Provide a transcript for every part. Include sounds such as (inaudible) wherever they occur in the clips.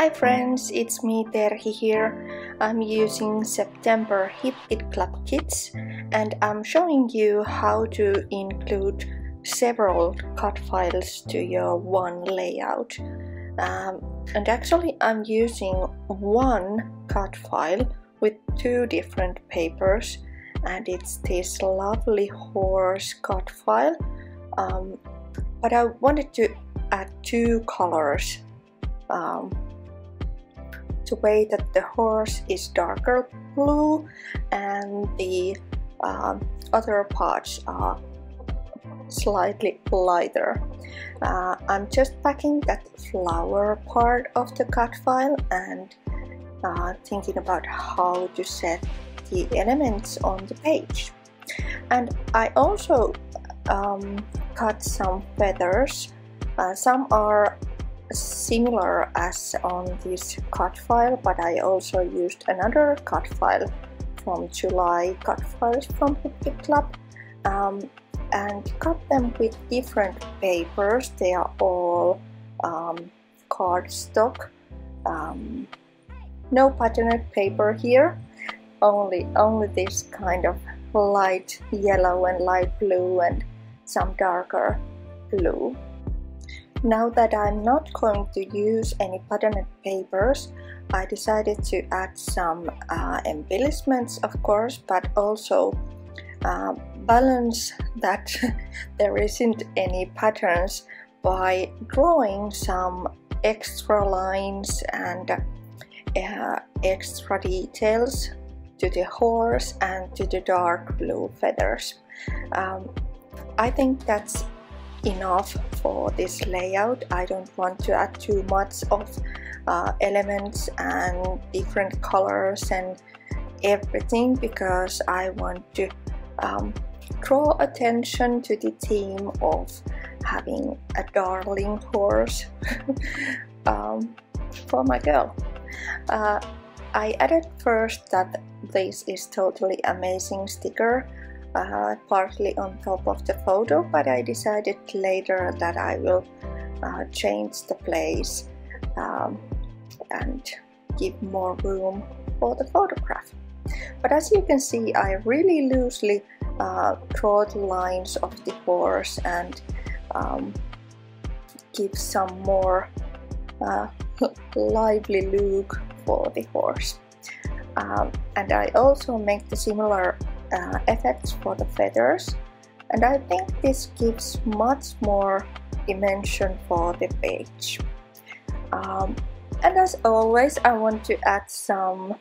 Hi friends, it's me Terhi here. I'm using September Hip Kit Club kits and I'm showing you how to include several cut files to your one layout. Um, and actually I'm using one cut file with two different papers and it's this lovely horse cut file um, but I wanted to add two colors um, the way that the horse is darker blue and the um, other parts are slightly lighter. Uh, I'm just packing that flower part of the cut file and uh, thinking about how to set the elements on the page. And I also um, cut some feathers. Uh, some are similar as on this cut file but I also used another cut file from July cut files from Hip Kit Club um, and cut them with different papers. They are all um, cardstock. Um, no patterned paper here only only this kind of light yellow and light blue and some darker blue now that I'm not going to use any patterned papers, I decided to add some uh, embellishments of course, but also uh, balance that (laughs) there isn't any patterns by drawing some extra lines and uh, extra details to the horse and to the dark blue feathers. Um, I think that's enough for this layout I don't want to add too much of uh, elements and different colors and everything because I want to um, draw attention to the theme of having a darling horse (laughs) um, for my girl. Uh, I added first that this is totally amazing sticker uh, partly on top of the photo but I decided later that I will uh, change the place um, and give more room for the photograph. But as you can see I really loosely uh, draw the lines of the horse and um, give some more uh, (laughs) lively look for the horse. Um, and I also make the similar uh, effects for the feathers. And I think this gives much more dimension for the page. Um, and as always I want to add some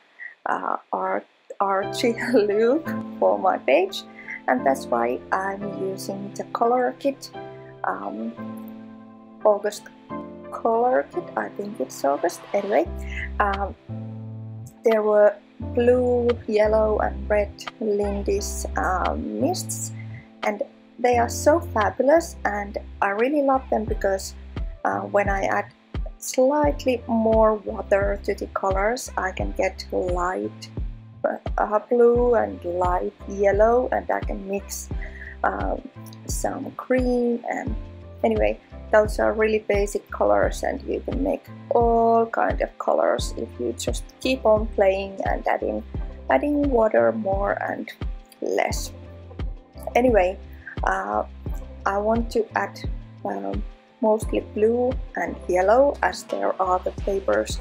uh, art archy (laughs) look for my page. And that's why I'm using the color kit. Um, August color kit. I think it's August. Anyway um, there were blue, yellow and red Lindy's um, mists. And they are so fabulous and I really love them because uh, when I add slightly more water to the colors I can get light uh, blue and light yellow and I can mix um, some green and anyway those are really basic colors and you can make all kind of colors if you just keep on playing and adding adding water more and less. Anyway uh, I want to add um, mostly blue and yellow as there are the papers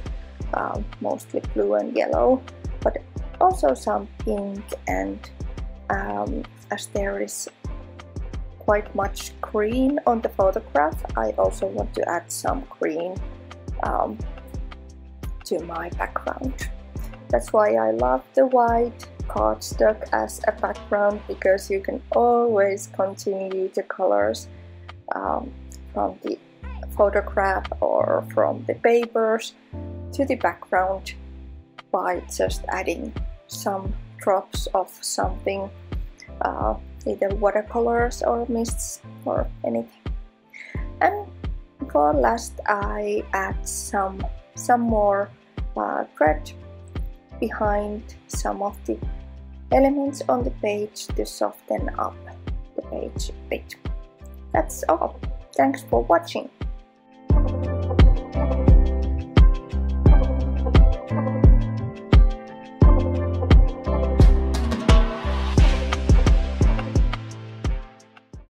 uh, mostly blue and yellow but also some pink and um, as there is quite much green on the photograph. I also want to add some green um, to my background. That's why I love the white cardstock as a background because you can always continue the colors um, from the photograph or from the papers to the background by just adding some drops of something uh, either watercolors or mists or anything and for last I add some some more uh, thread behind some of the elements on the page to soften up the page a bit. That's all. Thanks for watching.